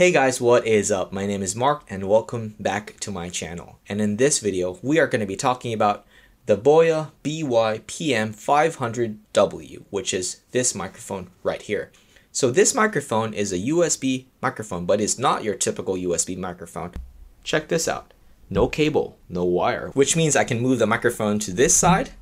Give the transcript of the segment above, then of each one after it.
Hey guys, what is up? My name is Mark and welcome back to my channel. And in this video, we are going to be talking about the Boya BY-PM500W, which is this microphone right here. So this microphone is a USB microphone, but it's not your typical USB microphone. Check this out. No cable, no wire, which means I can move the microphone to this side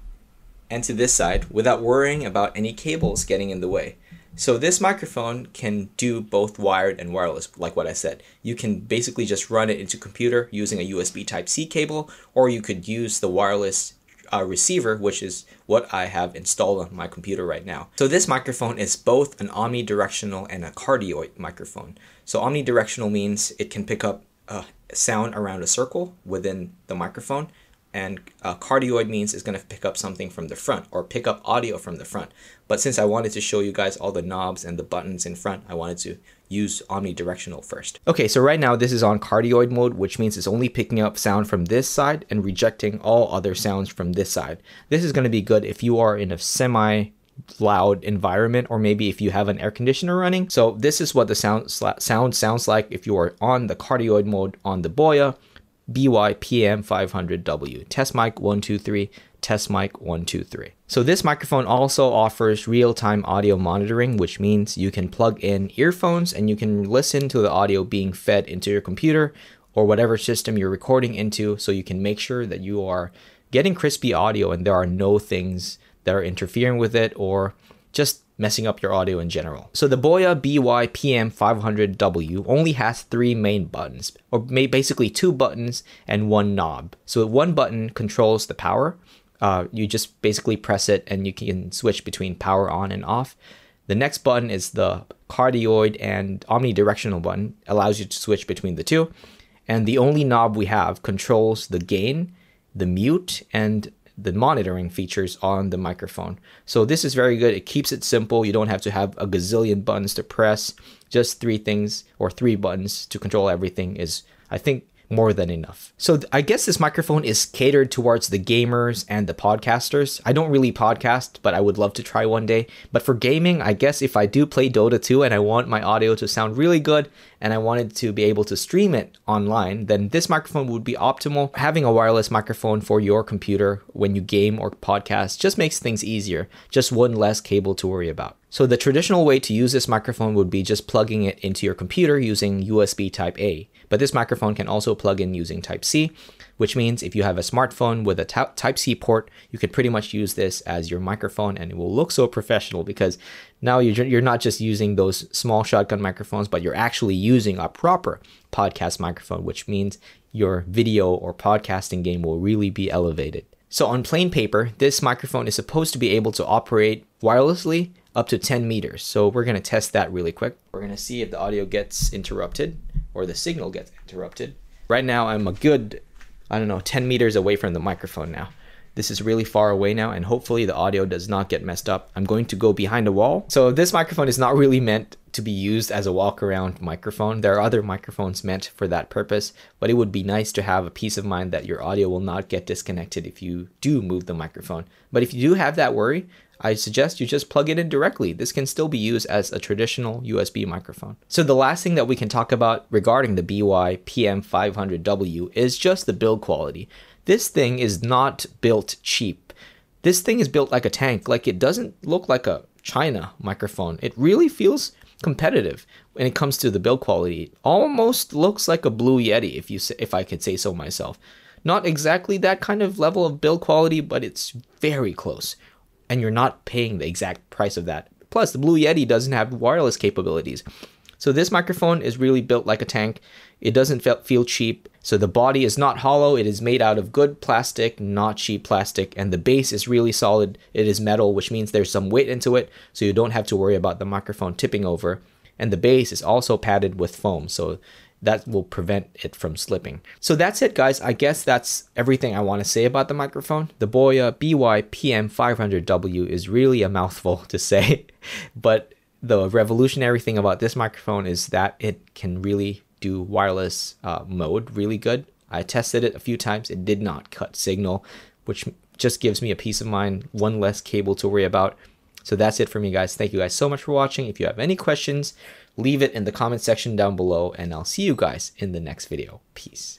and to this side without worrying about any cables getting in the way. So this microphone can do both wired and wireless, like what I said. You can basically just run it into computer using a USB Type-C cable, or you could use the wireless uh, receiver, which is what I have installed on my computer right now. So this microphone is both an omnidirectional and a cardioid microphone. So omnidirectional means it can pick up a sound around a circle within the microphone, and uh, cardioid means it's going to pick up something from the front or pick up audio from the front. But since I wanted to show you guys all the knobs and the buttons in front, I wanted to use omnidirectional first. Okay, so right now this is on cardioid mode, which means it's only picking up sound from this side and rejecting all other sounds from this side. This is going to be good if you are in a semi loud environment or maybe if you have an air conditioner running. So this is what the sound sound sounds like if you are on the cardioid mode on the Boya BY-PM500W. Test mic 123, test mic 123. So this microphone also offers real-time audio monitoring, which means you can plug in earphones and you can listen to the audio being fed into your computer or whatever system you're recording into so you can make sure that you are getting crispy audio and there are no things that are interfering with it or just messing up your audio in general. So the Boya BY-PM500W only has three main buttons, or basically two buttons and one knob. So one button controls the power. Uh, you just basically press it and you can switch between power on and off. The next button is the cardioid and omnidirectional button, allows you to switch between the two. And the only knob we have controls the gain, the mute, and the monitoring features on the microphone. So this is very good. It keeps it simple. You don't have to have a gazillion buttons to press. Just three things or three buttons to control everything is, I think, more than enough. So I guess this microphone is catered towards the gamers and the podcasters. I don't really podcast, but I would love to try one day. But for gaming, I guess if I do play Dota 2 and I want my audio to sound really good and I wanted to be able to stream it online, then this microphone would be optimal. Having a wireless microphone for your computer when you game or podcast just makes things easier. Just one less cable to worry about. So the traditional way to use this microphone would be just plugging it into your computer using USB type A. But this microphone can also plug in using type C, which means if you have a smartphone with a type C port, you can pretty much use this as your microphone and it will look so professional because now you're, not just using those small shotgun microphones, but you're actually using a proper podcast microphone, which means your video or podcasting game will really be elevated. So on plain paper, this microphone is supposed to be able to operate wirelessly up to 10 meters. So we're going to test that really quick. We're going to see if the audio gets interrupted or the signal gets interrupted. Right now, I'm a good, I don't know, 10 meters away from the microphone now. This is really far away now, and hopefully the audio does not get messed up. I'm going to go behind a wall. So this microphone is not really meant to be used as a walk around microphone. There are other microphones meant for that purpose, but it would be nice to have a peace of mind that your audio will not get disconnected if you do move the microphone. But if you do have that worry, I suggest you just plug it in directly. This can still be used as a traditional USB microphone. So the last thing that we can talk about regarding the BY PM500W is just the build quality. This thing is not built cheap. This thing is built like a tank. Like it doesn't look like a China microphone. It really feels competitive when it comes to the build quality. It almost looks like a Blue Yeti if you if I could say so myself. Not exactly that kind of level of build quality, but it's very close and you're not paying the exact price of that. Plus, the Blue Yeti doesn't have wireless capabilities. So this microphone is really built like a tank. It doesn't feel cheap. So the body is not hollow. It is made out of good plastic, not cheap plastic. And the base is really solid. It is metal, which means there's some weight into it. So you don't have to worry about the microphone tipping over. And the base is also padded with foam. So that will prevent it from slipping. So that's it guys. I guess that's everything I want to say about the microphone. The Boya BY-PM500W is really a mouthful to say, but the revolutionary thing about this microphone is that it can really do wireless uh, mode really good. I tested it a few times. It did not cut signal, which just gives me a peace of mind, one less cable to worry about. So that's it for me guys. Thank you guys so much for watching. If you have any questions, leave it in the comment section down below, and I'll see you guys in the next video. Peace.